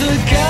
was a guy